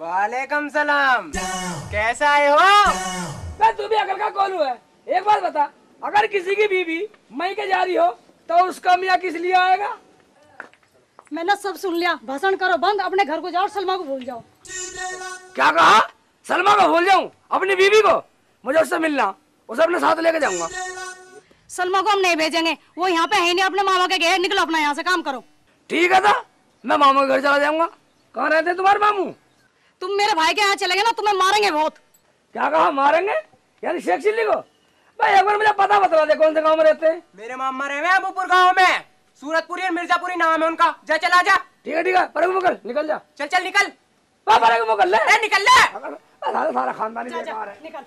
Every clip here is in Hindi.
वालेकुम सलाम। कैसा आए हो? मैं तू भी अकल का कौन है एक बात बता अगर किसी की बीवी मई के जा रही हो तो उसका मियाँ किस लिए आएगा? मैंने सब सुन लिया। भाषण करो बंद अपने घर को जाओ और सलमा को भूल जाओ। क्या कहा? सलमा को भूल जाऊँ? अपनी बीवी को? मुझे उससे मिलना उसे अपने साथ लेके जाऊँगा। सलमा को हम नहीं भेजेंगे। वो यहाँ पे है नहीं अपने मामा के गए निकलो अपना यहाँ से काम करो। ठीक है था मैं मामू के घर चला जाऊँगा। कहाँ रहते हैं तुम्हारे मामू? तुम मेरे भाई के यहाँ चले गए ना तुम्हें मारेंगे बहुत। क्या कहा मारेंगे? यानी शेख चिल्ली को? भाई एक बार मुझे पता बता दे कौन से गाँव में रहते हैं। मेरे मामा रहे हैं अबूपुर गाँव में। सूरतपुरी और मिर्जापुरी नाम है उनका। जा चला जा। ठीक है ठीक है पर मुकल निकल जा। चल चल निकल। पर मुकल ले। निकल ले। सारा सारा खानदानी है निकल।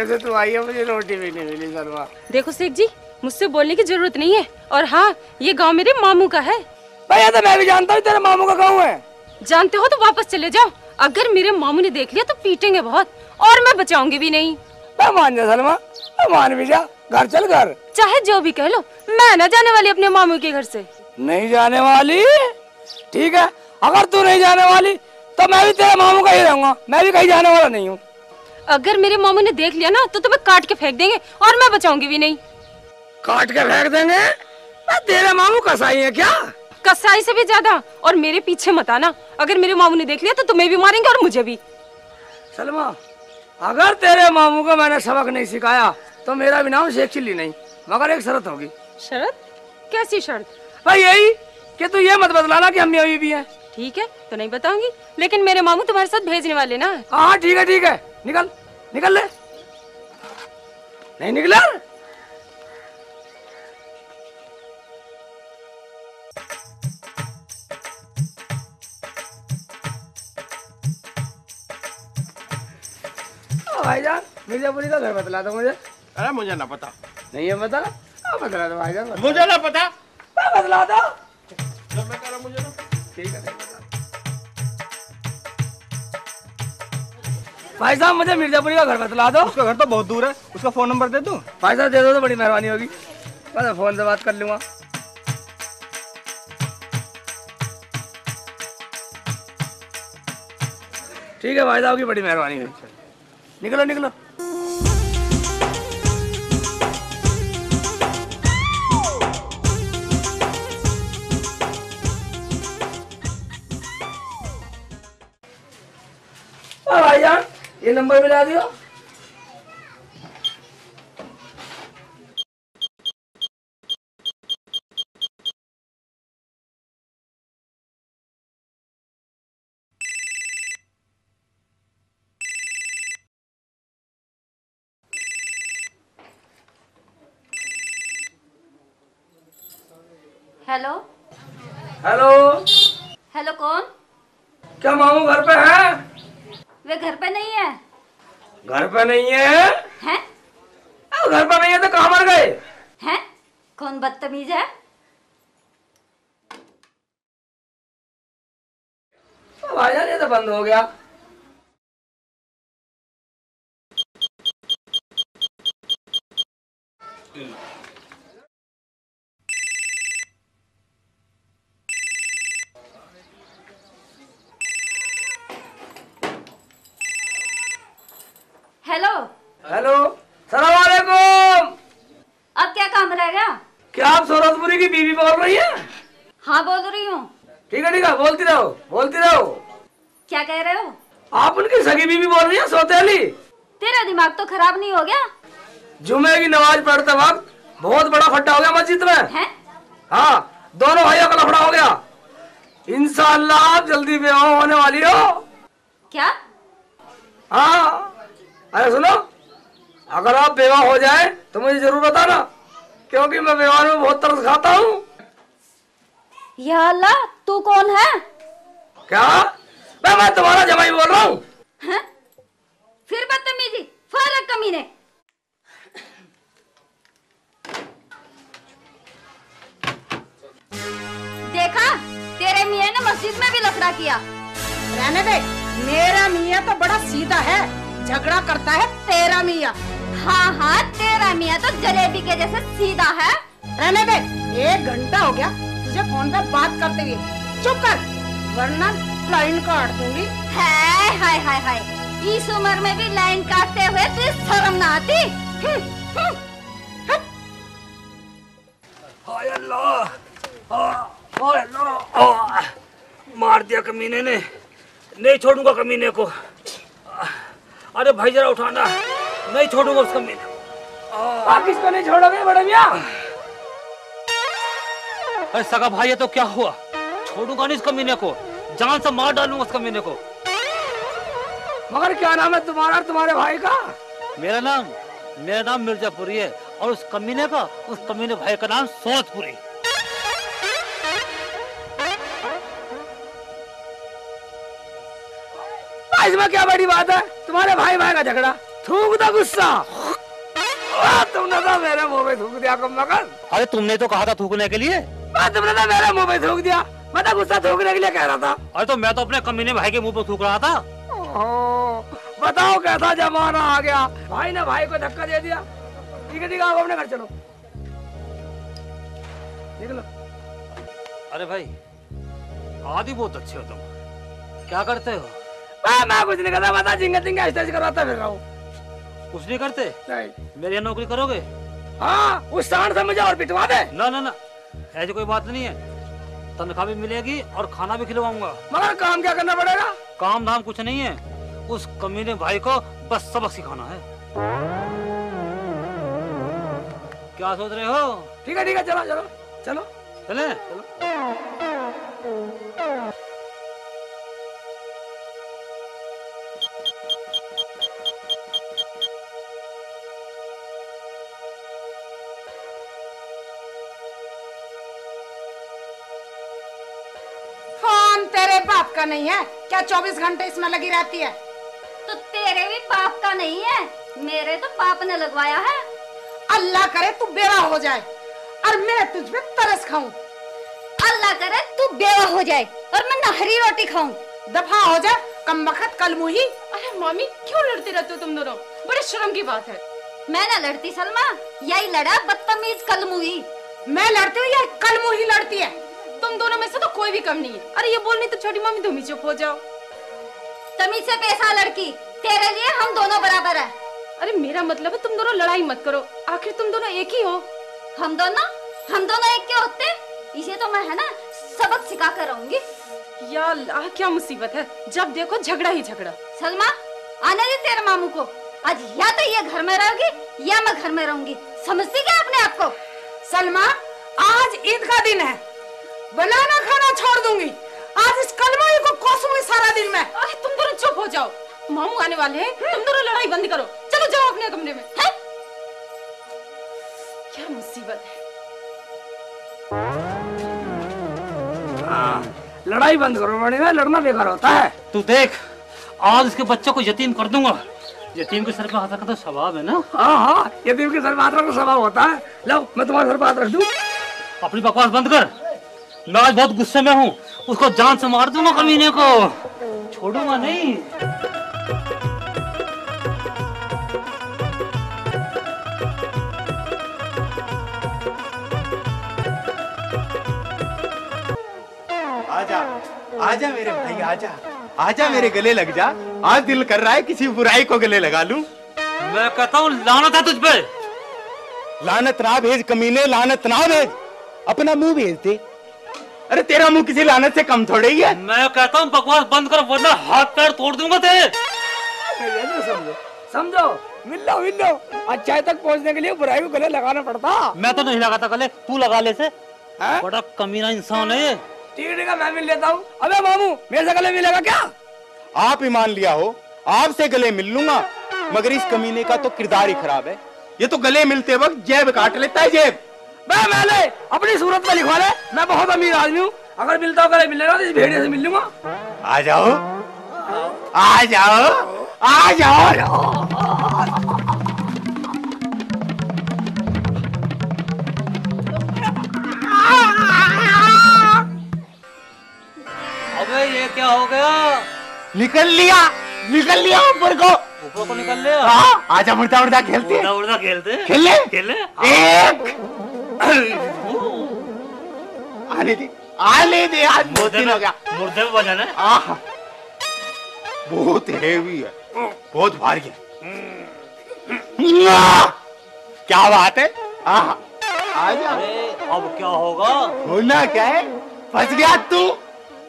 जैसे तू आई है मुझे रोटी भी नहीं मिली सलमा देखो शेख जी मुझसे बोलने की ज़रूरत नहीं है। और हाँ ये गाँव मेरे मामू का है। भाई ये तो मैं भी जानता हूँ तेरे मामू का गाँव है। जानते हो तो वापस चले जाओ। अगर मेरे मामू ने देख लिया तो पीटेंगे बहुत और मैं बचाऊँगी भी नहीं। मैं मान जा सलमा मैं मान भी जा। घर चल घर। चाहे जो भी कह लो मैं ना जाने वाली अपने मामू के घर से। नहीं जाने वाली? ठीक है अगर तू नहीं जाने वाली तो मैं भी तेरे मामू का ही रहूँगा। मैं भी कहीं जाने वाला नहीं हूँ। अगर मेरे मामू ने देख लिया ना तो तुम्हें काट के फेंक देंगे और मैं बचाऊँगी भी नहीं। काट के फेंक देंगे? मैं तेरे मामू कसाई है क्या? कसाई से भी ज़्यादा और मेरे पीछे मत आना। अगर मेरे मामू ने देख लिया तो तुम्हें भी मारेंगे और मुझे भी। सलमा अगर तेरे मामू को मैंने सबक नहीं सिखाया तो मेरा भी नाम शेख चिल्ली नहीं मगर एक शर्त होगी। शरत? कैसी शर्त? भाई यही कि तू ये मत बदलाना कि हम अभी भी हैं। ठीक है तो नहीं बताऊँगी लेकिन मेरे मामू तुम्हारे साथ भेजने वाले ना। हाँ ठीक है ठीक है निकल। निकल ले। नहीं निकला? ओ भाईजान मिर्जापुरी का घर बतला दो मुझे। अरे मुझे ना पता। नहीं है बता? हाँ बतला दो भाईजान मुझे ना पता। बतला दो। जब मैं कह रहा मुझे ना ठीक है। भाई साहब मुझे मिर्जापुरी का घर बतला दो। उसका घर तो बहुत दूर है। उसका फ़ोन नंबर दे दो? भाई साहब दे दो तो बड़ी मेहरबानी होगी। मैं फ़ोन से बात कर लूँगा। ठीक है भाई साहब की बड़ी मेहरबानी हुई निकलो निकलो। ये नंबर मिला दियो। हेलो। हेलो। हेलो कौन? क्या मामू घर पे है? वे घर पे नहीं है। घर पे नहीं है? हैं? अब घर पे नहीं है तो कहाँ मर गए? हैं? कौन बदतमीज है? भाईजान ये तो बंद हो गया। हेलो हेलो सलाम वालेकुम अब क्या काम रह गया? क्या आप सूरजपुरी की बीवी बोल रही हैं? हाँ बोल रही हूँ। ठीक है ठीक है बोलती रहो बोलती रहो। क्या कह रहे हो? आप उनकी सगी बीवी बोल रही हैं सौतेली? तेरा दिमाग तो खराब नहीं हो गया? जुमे की नमाज़ पढ़ते वक्त बहुत बड़ा खड्डा हो गया मस्जिद में। हैं? हाँ दोनों भाइयों का लफड़ा हो गया। इंशाल्लाह आप जल्दी बेवा होने वाली हो। क्या? हाँ। अरे सुनो अगर आप बेवा हो जाए तो मुझे ज़रूर बताना क्योंकि मैं बेवा में बहुत तरस खाता हूँ। या अल्लाह तू कौन है? क्या? मैं मैं तुम्हारा जमाई बोल रहा हूँ। फिर बदतमीजी फ़र्क कमीने। देखा तेरे मियाँ ने मस्जिद में भी लफड़ा किया। रहने दे मेरा मियाँ तो बड़ा सीधा है। झगड़ा करता है तेरा मियाँ। हाँ हाँ तेरा मियाँ तो जलेबी के जैसे सीधा है। रहने दे एक घंटा हो गया तुझे फ़ोन पे बात करते हुए। चुप कर वरना लाइन काट दूँगी। हाय हाय हाय हाय। इस उम्र में भी लाइन काटते हुए तुझे शर्म ना आती? हम्म, हम्म। हाय अल्लाह हाय अल्लाह। मार दिया कमीने ने नहीं छोड़ूँगा कमीने को। अरे भाई जरा उठाना। नहीं छोड़ूँगा उस कमीने आप किसको नहीं छोड़ोगे बड़े अरे सगा भाई ये तो क्या हुआ? छोड़ूँगा नहीं इस कमीने को। जान से मार डालूँगा उस कमीने को। मगर क्या नाम है तुम्हारा और तुम्हारे भाई का? मेरा नाम मेरा नाम मिर्जापुरी है और उस कमीने का उस कमीने भाई का नाम सोचपुरी इसमें क्या बड़ी बात है? तुम्हारे भाई भाई का झगड़ा। थूक दो गुस्सा। तुमने तो मेरे मुँह में थूक दिया कम मगर अरे तुमने तो कहा था थूकने के लिए। तुमने तो मेरे मुँह में थूक दिया। मैं तो गुस्सा थूकने के लिए कह रहा था। अरे तो मैं तो अपने कमीने भाई के मुँह पर थूक रहा था। बताओ कैसा जमाना आ गया। भाई ने भाई को धक्का दे दिया। ठीक है ठीक है आप अपने घर चलो। निकलो अरे भाई आदि बहुत अच्छे हो तुम। क्या करते हो? मैं मैं कुछ नहीं करता बता जिंगे जिंगे ऐसे ऐसे करवाता फिर रहा हूँ। कुछ नहीं करते? नहीं। मेरी यहाँ नौकरी करोगे? हाँ उस सांड से मुझे और पिटवा दे। ना ना ना ऐसी कोई बात नहीं है। तनख्वाह भी मिलेगी और खाना भी खिलवाऊँगा। मगर काम क्या करना पड़ेगा? काम धाम कुछ नहीं है। उस कमीने भाई को बस सबक सिखाना है। क्या सोच रहे हो? ठीक है ठीक है चलो चलो चलो। चले। चलो। का नहीं है? क्या चौबीस घंटे इसमें लगी रहती है? तो तेरे भी बाप का नहीं है। मेरे तो बाप ने लगवाया है। अल्लाह करे तू बेवा हो जाए और मैं तुझ पे तरस खाऊं। अल्लाह करे तू बेवा हो जाए और मैं नहरी रोटी खाऊं। दफ़ा हो जाए कम वक्त कल मुही अरे मम्मी क्यों लड़ते रहते हो तुम दोनों? बड़े शर्म की बात है। मैं ना लड़ती सलमा। यही लड़ा बदतमीज कल मुही मैं लड़ती हूँ या कल मुही लड़ती है। तुम दोनों में से तो कोई भी कम नहीं है। अरे ये बोलनी तो छोटी मम्मी तुम ही चुप हो जाओ। तमीज से पैसा लड़की। तेरे लिए हम दोनों बराबर है। अरे मेरा मतलब है तुम दोनों लड़ाई मत करो। आखिर तुम दोनों एक ही हो। हम दोनों? हम दोनों एक के होते? इसे तो मैं है ना सबक सिखा कर रहूँगी या अल्लाह क्या मुसीबत है? जब देखो झगड़ा ही झगड़ा। सलमा आने दे तेरे मामू को। आज या तो ये घर में रहोगी या मैं घर में रहूँगी। समझती क्या अपने आप को? सलमा आज ईद का दिन है। बनाना खाना छोड़ दूँगी। आज इस कलमाई को कोसूँगी सारा दिन मैं। अरे तुम दोनों चुप हो जाओ। मामू आने वाले हैं तुम दोनों लड़ाई बंद करो। चलो जाओ अपने कमरे में। है? क्या मुसीबत है। हाँ, लड़ाई बंद करो बड़ी में लड़ना बेकार होता है। तू देख आज इसके बच्चों को यतीम कर दूँगा। यतीम के सर पे हाथ रखना तो स्वभाव है ना? हाँ हाँ ये दिल के सर पे हाथ रखना स्वभाव होता है। लो मैं तुम्हारे सर पे हाथ रख दूँ। अपनी बकवास बंद कर। मैं आज बहुत गुस्से में हूँ। उसको जान से मार दूँगा कमीने को। छोड़ूँगा नहीं। आजा आजा मेरे भाई आजा। आजा मेरे गले लग जा। आज दिल कर रहा है किसी बुराई को गले लगा लूँ। मैं कहता हूँ लानत है तुझ पे। लानत ना भेज कमीने लानत ना भेज। अपना मुँह भेज दे। अरे तेरा मुँह किसी लानत से कम थोड़े ही है। मैं कहता हूँ बकवास बंद कर वरना हाथ पैर तोड़ दूँगा तेरे। समझो समझो। मिल लो मिल लो अच्छाई तक पहुँचने के लिए बुराई को गले लगाना पड़ता। मैं तो नहीं लगाता गले तू लगा ले से हैं? बड़ा कमीना इंसान है ये। ठीक है मैं मिल लेता हूँ। अबे मामू मेरे से गले मिलेगा क्या? आप ही मान लिया हो आपसे गले मिल लूँगा। मगर इस कमीने का तो किरदार ही खराब है। ये तो गले मिलते वक्त जेब काट लेता है जेब। मैं मैंने अपनी सूरत में लिखवा ले मैं बहुत अमीर आदमी हूँ। अगर मिलता हो गले मिलेगा तो इस भेड़िए से मिल लूँगा आ जाओ। आ जाओ। आ जाओ। अबे ये क्या हो गया? निकल लिया निकल लिया ऊपर को। ऊपर को निकल ले हाँ, आजा मुर्दा मुर्दा खेलते हैं। उड़दा उड़दा खेलते हैं। खेल ले। खेले एक आने दे आने दे आज बहुत दिन हो गया मुर्दे में बजाना है आह. बहुत हेवी है बहुत भारी है क्या बात है? आह. आजा. अब क्या होगा? होना क्या है? फंस गया तू.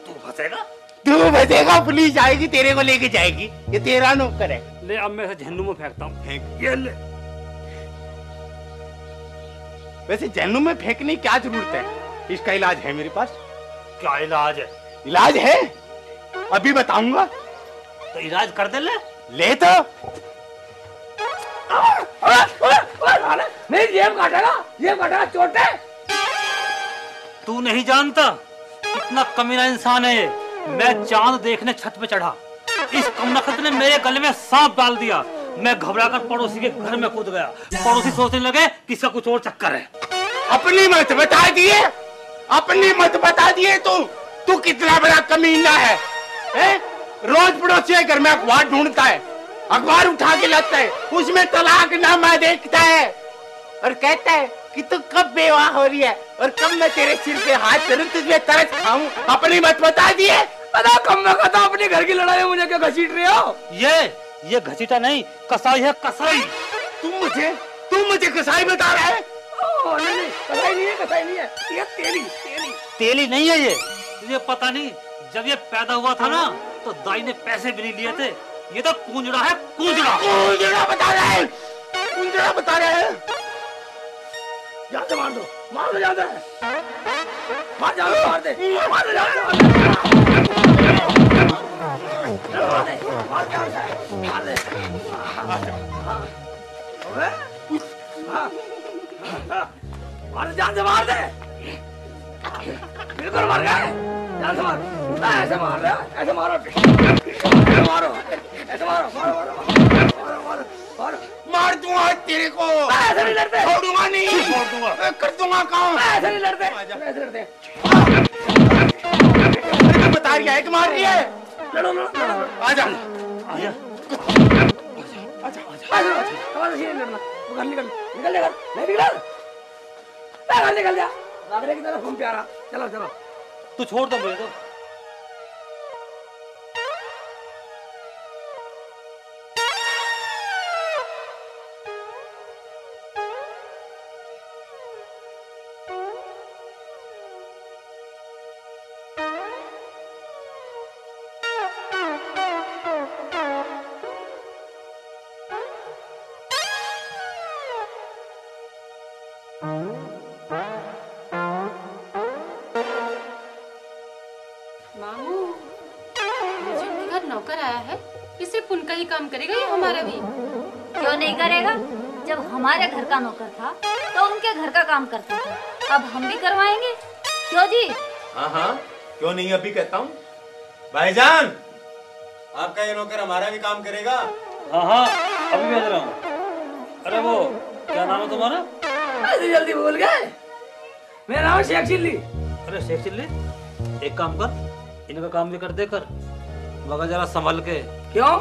तू फंसेगा? तू बचेगा पुलिस आएगी तेरे को लेके जाएगी. ये तेरा नौकर है. ले अब मैं झंडू में फेंकता हूँ। फेंक. ये ले। वैसे जन्नू में फेंकने क्या ज़रूरत है? इसका इलाज है मेरे पास। क्या इलाज है? इलाज है? अभी बताऊँगा। तो इलाज कर दे ले। ले तो। नहीं जेब काटेगा। जेब काटेगा चोट तू नहीं जानता कितना कमीना इंसान है ये। मैं चाँद देखने छत पे चढ़ा। इस कमनखत ने मेरे गले में सांप डाल दिया। मैं घबराकर पड़ोसी के घर में कूद गया। पड़ोसी सोचने लगे कि इसका कुछ और चक्कर है। अपनी मत बता दिए। अपनी मत बता दिए तू। तू कितना बड़ा कमीना है, हैं? रोज पड़ोसी के घर में अखबार ढूंढता है अखबार उठा के लाता है उसमें तलाक नामा देखता है। और कहता है कि तू कब बेवा हो रही है और कब मैं तेरे सिर पे हाथ करूँ तुझे तरस खाऊं। अपनी मत बता दिए। अरे कम में कहा अपनी घर की लड़ाई मुझे क्या घसीट रहे हो? ये ये घसीटा नहीं कसाई है कसाई। तुम मुझे तुम मुझे कसाई बता रहा है? नहीं नहीं कसाई नहीं है कसाई नहीं है। ये तेरी तेरी तेली नहीं है ये। तुझे पता नहीं जब ये पैदा हुआ था ना तो दाई ने पैसे भी नहीं लिए थे। ये तो कुंजड़ा है कुंजड़ा कुंजड़ा बता रहा है। कुंजड़ा बता रहा है। से मार दो मार दो से। मार से मार दे मार दे से मार जान से मार दे बिल्कुल मर गए जान से मार ऐसे मार रहे ऐसे मारो ऐसे मारो ऐसे मारो मारो मारो मारो मारो मारो मार दूँगा तेरे को ऐसे नहीं लड़ते छोड़ूँगा नहीं छोड़ दूँगा। कर दूँगा काम ऐसे नहीं लड़ते ऐसे लड़ते बता रही है कि मार रही है लड़ो निकल निकल जा घर। नहीं निकल? निकल जा। रागड़े की तरफ़ घूम प्यारा। चलो चलो। तू छोड़ दो मुझे तो। हमारे घर का नौकर था तो उनके घर का काम करता था। अब हम भी करवाएँगे। क्यों जी? हाँ हाँ। क्यों नहीं अभी कहता हूँ। भाईजान आपका ये नौकर हमारा भी काम करेगा? हाँ हाँ। अभी भेज रहा हूँ। अरे वो क्या नाम है तुम्हारा? ऐसे जल्दी बोल गए। मेरा नाम है शेख चिल्ली। अरे शेख चिल्ली एक काम कर इनका काम भी कर दे कर मगर जरा संभल के। क्यों?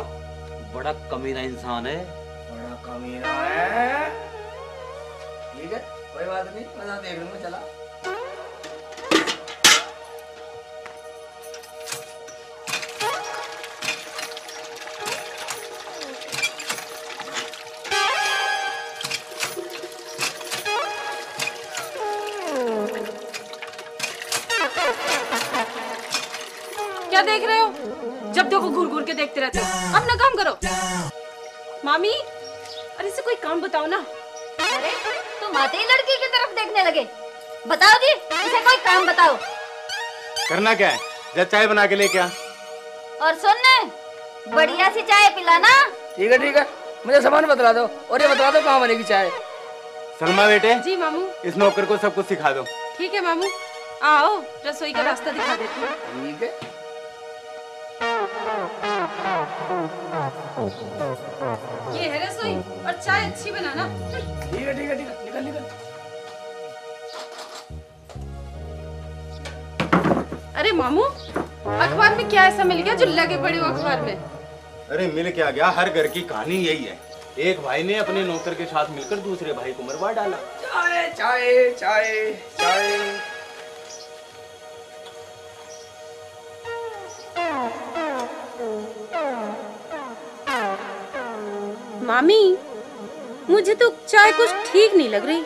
बड़ा कमीना इंसान है। कमीना है ठीक है कोई बात नहीं मैं देख लूँगा चला क्या देख रहे हो? जब देखो घूर घूर के देखते रहते हो। अपना काम करो। मामी अरे इसे कोई काम बताओ ना। अरे तुम आते ही लड़की की तरफ़ देखने लगे। बताओ जी इसे कोई काम बताओ। करना क्या है? जा चाय बना के लेके आ। और सुनने बढ़िया सी चाय पिलाना। ठीक है ठीक है। मुझे सामान बतला दो और ये बतला दो कहाँ बनेगी चाय। सलमा बेटे जी मामू। इस नौकर को सब कुछ सिखा दो। ठीक है मामू। आओ रसोई का रास्ता दिखा देती हूँ। ठीक है। ये है रसोई और चाय अच्छी बनाना। ठीक है ठीक है ठीक है। निकल निकल। अरे मामू अखबार में क्या ऐसा मिल गया जो लगे पड़े हो अखबार में? अरे मिल क्या गया? हर घर की कहानी यही है। एक भाई ने अपने नौकर के साथ मिलकर दूसरे भाई को मरवा डाला। चाय चाय चाय चाय। मामी मुझे तो चाय कुछ ठीक नहीं लग रही।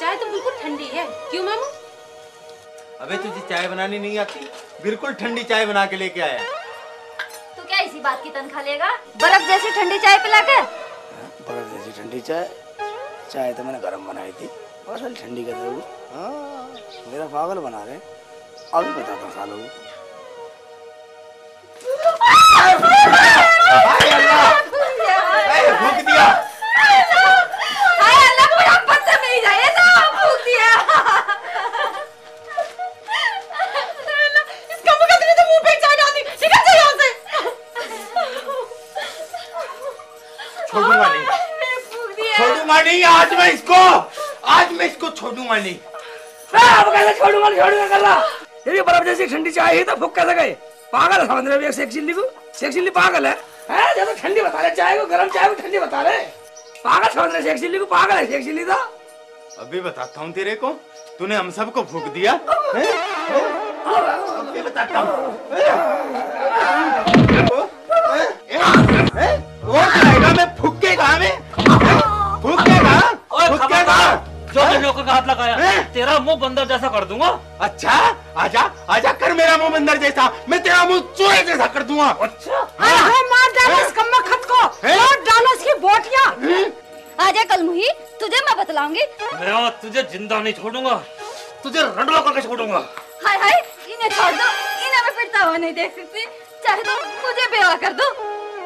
चाय तो बिल्कुल ठंडी है। क्यों मामू? अबे तुझे चाय बनानी नहीं आती? बिल्कुल ठंडी चाय बना के लेके आया तू क्या इसी बात की तनख्वाह लेगा? बर्फ़ जैसी ठंडी चाय पिला के बर्फ़ जैसी ठंडी चाय? चाय तो मैंने गर्म बनाई थी। और साली ठंडी कर दे हाँ मेरा पागल बना रहे अभी बताता सालों को। छोड़ूँगा नहीं आज मैं इसको आज मैं इसको छोड़ूँगा नहीं। अब कैसे छोड़ूँगा छोड़ूँगा कर ये बर्फ़ जैसी ठंडी चाय है तो फुक कैसे गए? पागल है समझ रहे शेख चिल्ली को? शेख चिल्ली पागल है? हैं? ठंडी बता रहे चाय को गरम चाय को ठंडी बता रहे। पागल समझ रहे शेख चिल्ली को पागल है शेख चिल्ली तो अभी बताता हूँ तेरे को तूने हम सबको भूख दिया। हैं? अभी बताता हूँ। वो जाएगा मैं फूकेगा मैं? जो मैंने नौकर का हाथ लगाया हैं? तेरा मुँह बंदर जैसा कर दूँगा। अच्छा आजा आजा कर मेरा मुँह बंदर जैसा। मैं तेरा मुँह चूहे जैसा कर दूँगा। अच्छा? अरे हाय मार डालो इस कम्मा खत को। मार डालो इसकी बोटियाँ। आजा कल मुही तुझे मैं बतलाऊँगी। मैं तुझे ज़िंदा नहीं छोड़ूँगा तुझे रंडवा करके छोड़ूँगा। हाय हाय इन्हें छोड़ दो इन्हें मैं पिटता हुआ नहीं देख सकती। चाहे तो मुझे बेवा कर दो।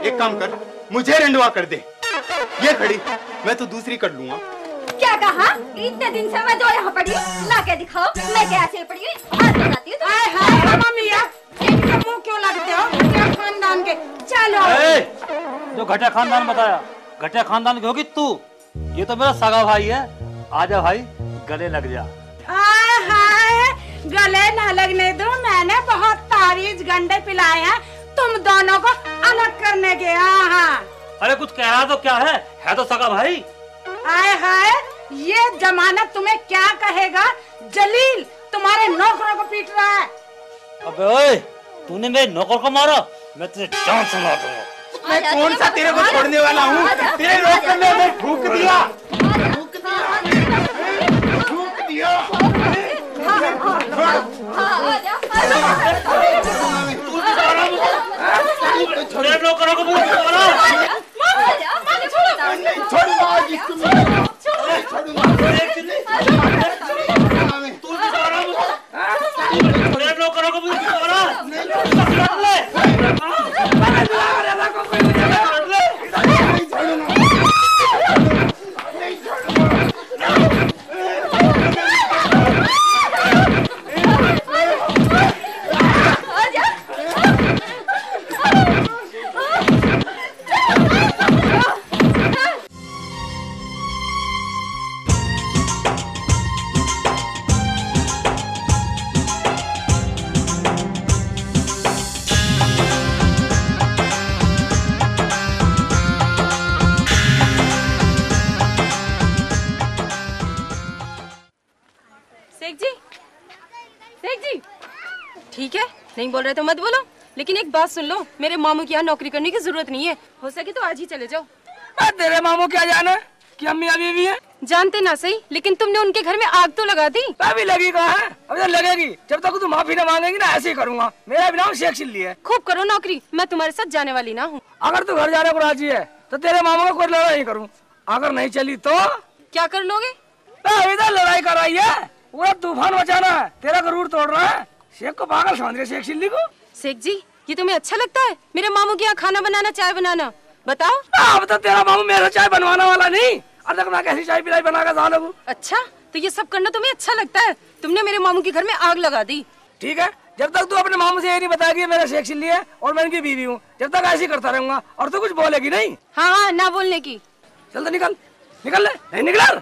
एक काम कर मुझे रंडवा कर दे। ये खड़ी मैं तो दूसरी कर लूँगा। कहा? इतने दिन से मैं जो यहाँ पड़ी। ला के दिखाओ मैं कैसे पड़ी हुई? आज हूँ हाय हाय मम्मी इनके मुँह क्यों लगते हो? क्या खानदान के? चलो। जो घटिया खानदान बताया घटिया खानदान की होगी तू। ये तो मेरा सगा भाई है। आजा भाई गले लग जा। हाय हाय गले न लगने दो। मैंने बहुत तारीज गंडे पिलाए हैं। तुम दोनों को अलग करने के हाँ। अरे कुछ कह रहा तो क्या है? है तो सगा भाई। हाय हाय ये जमाना तुम्हें क्या कहेगा? जलील तुम्हारे नौकरों को पीट रहा है। अबे ओए तूने मेरे नौकर को मारा? मैं तुझे जान से मार दूँगा। मैं कौन सा तेरे को छोड़ने वाला हूँ? तेरे नौकर ने मैं फूक दिया। फूक दिया। मेरे नौकरों को मुझे मारा छोड़ूँगा आज इसको बोल रहे तो मत बोलो। लेकिन एक बात सुन लो मेरे मामू की यहाँ नौकरी करने की ज़रूरत नहीं है। हो सके तो आज ही चले जाओ। तेरे मामू क्या जाना कि अम्मी अभी भी है? जानते ना सही लेकिन तुमने उनके घर में आग तो लगा दी। अभी लगी कहा है? अभी तो लगेगी। जब तक तू माफ़ी न मांगेगी ना ऐसे ही करूँगा। मेरा भी नाम शेख चिल्ली है। खूब करो नौकरी मैं तुम्हारे साथ जाने वाली ना हूँ। अगर तू घर जाने को राज़ी है तो तेरे मामा को कोई लड़ाई नहीं करूँ। अगर नहीं चली तो? क्या कर लोगे? अभी तो लड़ाई कराई है। पूरा तूफ़ान मचाना है। तेरा गरूर तोड़ रहा है। शेख को पागल समझ रहे शेख चिल्ली को? शेख जी ये तुम्हें अच्छा लगता है? मेरे मामू के यहाँ खाना बनाना चाय बनाना। बताओ। अब तो तेरा मामू मेरा चाय बनवाने वाला नहीं। और देख मैं कैसी चाय पिलाई बना कर अच्छा तो ये सब करना तुम्हें अच्छा लगता है? तुमने मेरे मामू के घर में आग लगा दी। ठीक है जब तक तू अपने मामू से ये नहीं बताएगी मेरा शेख चिल्ली है और मैं इनकी बीवी हूँ जब तक ऐसे ही करता रहूँगा और तू कुछ बोलेगी नहीं? हाँ हाँ ना बोलने की। चल तो निकल निकल ले। नहीं निकल।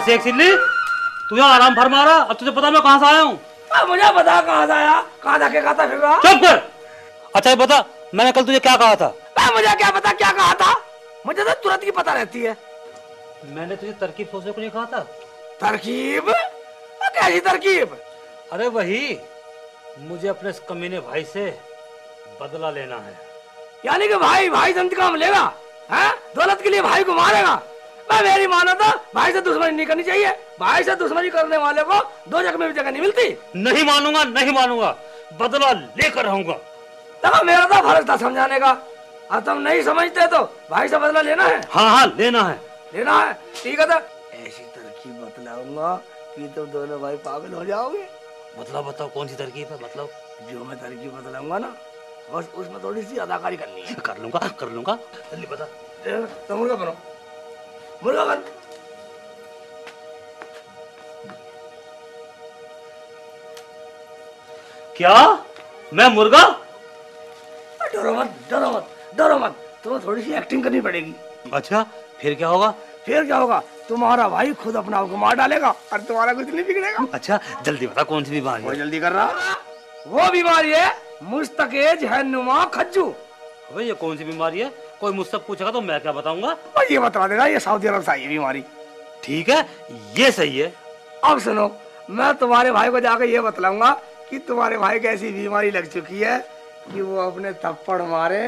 अरे शेख सिल्ली तू यहाँ आराम फरमा रहा अब तुझे पता मैं कहाँ से आया हूँ। मुझे बता कहाँ से आया कहाँ जाके खाता फिर रहा चुप कर। अच्छा ये बता मैंने कल तुझे क्या कहा था? मुझे क्या पता क्या कहा था? मुझे तो तुरंत की पता रहती है। मैंने तुझे तरकीब सोचने को नहीं कहा था। तरकीब? कैसी तरकीब? अरे वही मुझे अपने इस कमीने भाई से बदला लेना है। यानी कि भाई भाई से इंतकाम लेगा हैं? दौलत के लिए भाई को मारेगा। मैं मेरी मानो तो भाई से दुश्मनी नहीं करनी चाहिए। भाई से दुश्मनी करने वाले को दो जगह में भी जगह नहीं मिलती। नहीं मानूँगा नहीं मानूँगा। बदला लेकर रहूँगा। देखो मेरा तो फ़र्ज़ था समझाने का। और तुम नहीं समझते तो भाई से बदला लेना है। हाँ हाँ लेना है। लेना है ठीक है तो। ऐसी तरकीब बतलाऊँगा कि तुम दोनों भाई पागल हो जाओगे। मतलब बताओ कौन सी तरकीब है? मतलब जो मैं तरकीब बतलाऊँगा ना बस उसमें थोड़ी सी अदाकारी करनी है। कर लूँगा कर लूँगा। जल्दी बता। तो मुर्गा बनो मुर्गा बन क्या? मैं मुर्गा? डरो मत डरो मत डरो मत। तुम्हें थोड़ी सी एक्टिंग करनी पड़ेगी। अच्छा फिर क्या होगा? फिर क्या होगा? तुम्हारा भाई खुद अपना आपको मार डालेगा और तुम्हारा कुछ नहीं बिगड़ेगा। अच्छा जल्दी बता कौन सी बीमारी है? जल्दी कर रहा। वो बीमारी है मुस्तकेज है नुमा खज्जू। अबे ये कौन सी बीमारी है? कोई मुझसे पूछेगा तो मैं क्या बताऊँगा? ये बता देना ये सऊदी अरब से आई है बीमारी। ठीक है ये सही है। अब सुनो मैं तुम्हारे भाई को जाकर ये बतलाऊँगा कि तुम्हारे भाई को ऐसी बीमारी लग चुकी है कि वो अपने थप्पड़ मारे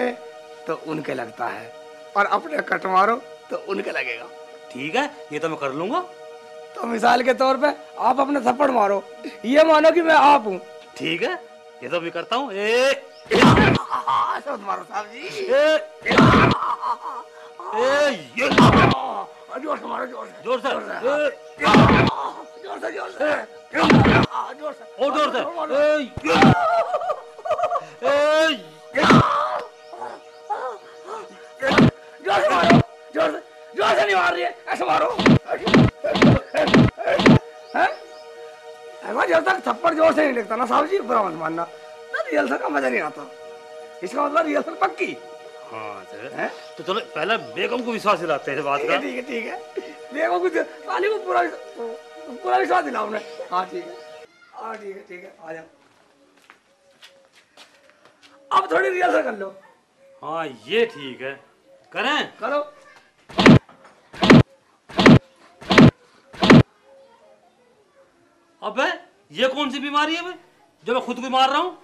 तो उनके लगता है और अपने कट मारो तो उनके लगेगा। ठीक है ये तो मैं कर लूँगा। तो मिसाल के तौर पे आप अपने थप्पड़ मारो। ये मानो कि मैं आप हूँ। ठीक है ये तो मैं करता हूँ। मारो साहब ज़ोर से मारो ज़ोर से ज़ोर से ज़ोर से ज़ोर से ज़ोर से ज़ोर ज़ोर मारो ज़ोर से ज़ोर से नहीं मार रही ऐसे मारो हैं? थप्पड़ ज़ोर से नहीं लगता ना साहब जी बुरा मानना रिहर्सल का मज़ा नहीं आता। इसका मतलब रिहर्सल पक्की। हाँ सर। तो चलो पहले बेगम को विश्वास दिलाते हैं इस बात का। ठीक है ठीक है देखो कुछ साली को पूरा पूरा विश्वास दिलाओ हमने हाँ ठीक है। हाँ ठीक है ठीक है आ जाओ। अब थोड़ी रिहर्सल कर लो। हाँ ये ठीक है। करें? करो। अबे ये कौन सी बीमारी है बे जो मैं खुद को मार रहा हूँ?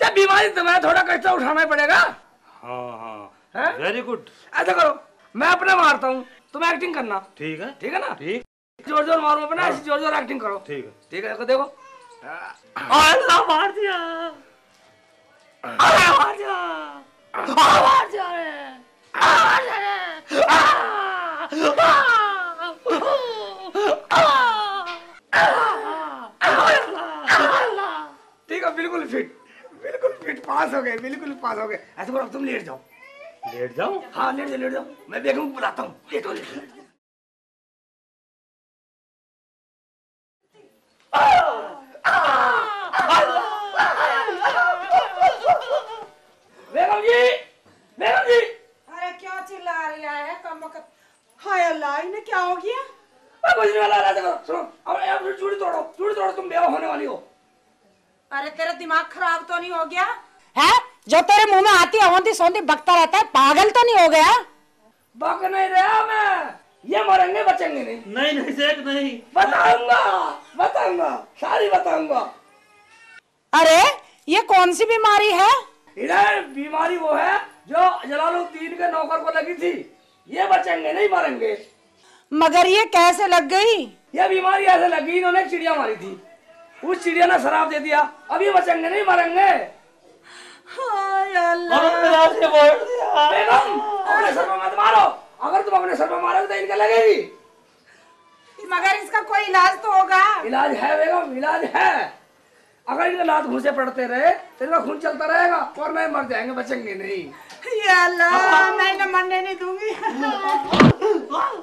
जब बीमारी तुम्हें थोड़ा कष्ट उठाना ही पड़ेगा हाँ हाँ वेरी गुड ऐसा करो मैं अपने मारता हूँ तुम एक्टिंग करना ठीक है ठीक है ना ठीक ज़ोर ज़ोर मारो अपना ऐसी ज़ोर ज़ोर एक्टिंग करो ठीक है ठीक है देखो अल्लाह मार दिया अरे मार दिया मार दिया मार दिया है बिल्कुल फिट पास हो गए बिल्कुल पास हो गए। ऐसे बोलो तुम लेट जाओ। लेट जाओ? हाँ लेट जाओ लेट जाओ। मैं बेगम को बुलाता हूँ। लेटो। बेगम जी बेगम जी। अरे क्या चिल्ला रही है? कम वक्त हाय अल्लाह इन्हें क्या हो गया? मैं कुछ नहीं वाला रहा देखो सुनो अब अब चूड़ी तोड़ो चूड़ी तोड़ो तुम बेवा होने वाली हो। अरे तेरा दिमाग खराब तो नहीं हो गया? है? जो तेरे मुँह में आती अवंती सौंधी बकता रहता है पागल तो नहीं हो गया? बक नहीं रहा मैं। ये मरेंगे बचेंगे नहीं। नहीं नहीं सेठ नहीं। बताऊँगा बताऊँगा सारी बताऊँगा। अरे ये कौन सी बीमारी है? इधर बीमारी वो है जो जलालुद्दीन के नौकर को लगी थी। ये बचेंगे नहीं मरेंगे। मगर ये कैसे लग गई? ये बीमारी ऐसे लगी इन्होंने चिड़िया मारी थी। उस चिड़िया ने शराब दे दिया। अभी बचेंगे नहीं मरेंगे। और मेरा से बोल दिया। बेगम अपने सर में मत मारो। अगर तुम अपने सर में मारोगे तो इनका लगेगी। मगर इसका कोई इलाज तो होगा। इलाज है बेगम इलाज है। अगर इनके लात घूसे पड़ते रहे तो इनका खून चलता रहेगा, और मैं मर जाएँगे, बचेंगे नहीं। ये अल्लाह, मैं इन्हें मरने नहीं दूँगी। दूँगी।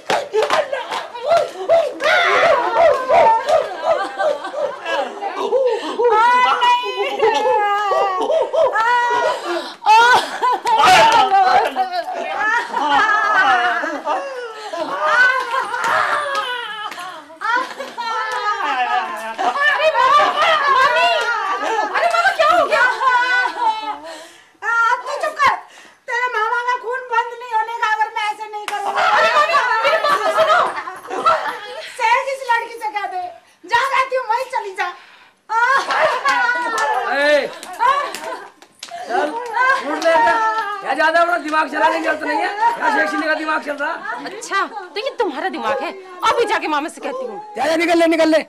मामा से कहती हूँ। निकल ले निकल ले।